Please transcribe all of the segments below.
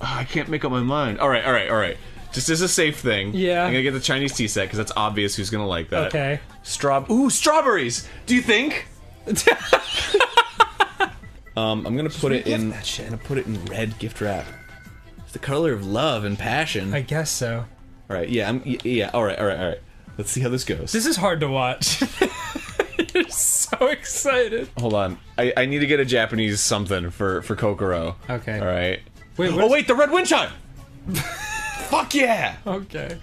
Ah, I can't make up my mind. All right, all right, all right. Just as a safe thing. Yeah. I'm gonna get the Chinese tea set because that's obvious who's gonna like that. Okay. Straw. Ooh, strawberries. Do you think? um, I'm gonna put it in. that shit. I'm gonna put it in red gift wrap. It's the color of love and passion. I guess so. all right. Yeah. I'm. y- Yeah. All right. All right. All right. Let's see how this goes. This is hard to watch. You're so excited. Hold on. I, I need to get a Japanese something for for Kokoro. Okay. All right. Wait, Oh wait, the red wind chime. Fuck yeah! Okay.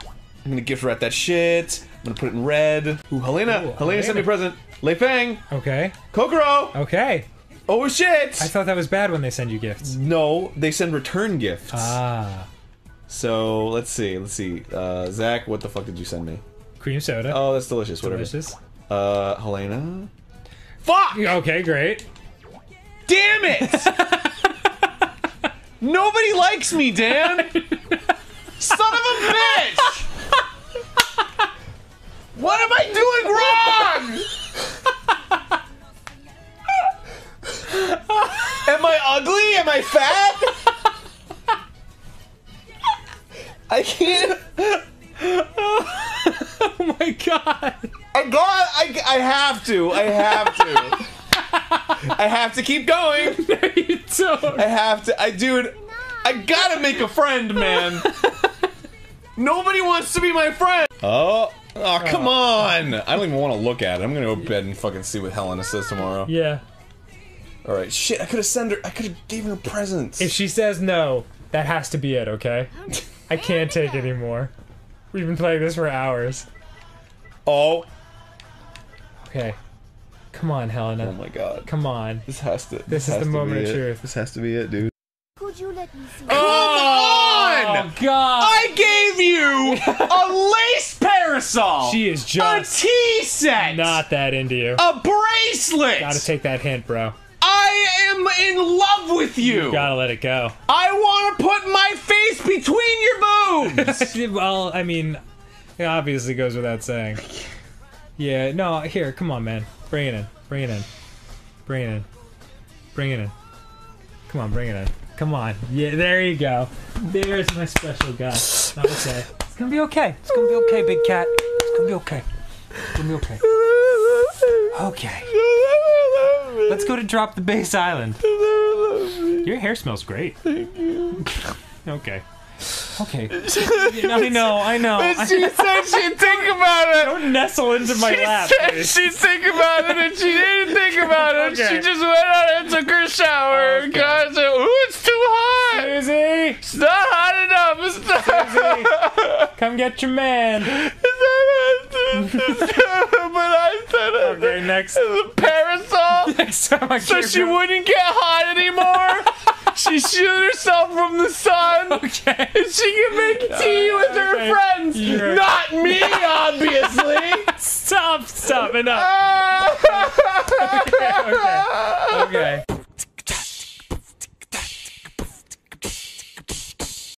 I'm gonna gift wrap that shit. I'm gonna put it in red. Ooh, Helena. Ooh, Helena sent me a present. Lei Feng. Okay. Kokoro. Okay. Oh shit! I thought that was bad when they send you gifts. no, they send return gifts. Ah. So let's see. Let's see. Uh, Zach, what the fuck did you send me? Cream soda. Oh, that's delicious. Whatever. Delicious. Uh, Helena. Fuck! Okay, great. Damn it! Nobody likes me, Dan. Son of a bitch! What am I doing wrong? Am I ugly? Am I fat? I can't. Oh my god. I got. I, I have to. I have to. I have to keep going. you don't. I have to. I dude. I gotta make a friend, man. Nobody wants to be my friend. Oh. Oh, come on! I don't even want to look at it. I'm gonna go to bed and fucking see what Helena says tomorrow. Yeah. All right, shit. I could have sent her. I could have gave her presents. If she says no, that has to be it, okay? I can't take anymore. We've been playing this for hours. oh. Okay. Come on, Helena. Oh my god. Come on. This has to. This is has the moment of it. truth. This has to be it, dude. Could you let me see? Come oh, on! Oh god. I gave you a lace parasol. She is a just tea set. not that into you. a bracelet. Gotta take that hint, bro. I am in love with you. Gotta let it go. I want to put my face between your boobs. well, I mean, it obviously goes without saying. Yeah, no, here, come on, man. Bring it in. Bring it in. Bring it in. Bring it in. Come on, bring it in. Come on. Yeah, there you go. There's my special guy. Okay. It's gonna be okay. It's gonna be okay, big cat. It's gonna be okay. It's gonna be okay. Okay. Let's go to Drop the Bass Island. Your hair smells great. Thank you. okay. Okay. I know, I know. I- she said she'd think about it. Don't nestle into my lap. She said please. she'd think about it, and she didn't think about it. Okay. She just went out and took her shower. Oh, okay. And God said, "Ooh, it's too hot. Susie, It's not hot enough. It's not." come get your man. but I said it. Okay, next. The parasol. Next time I So she wouldn't get hot anymore. She shielded herself from the sun. Okay. And she can make tea with her Okay. friends. You're- Not me, obviously. Stop, stop, enough. Ah. Okay.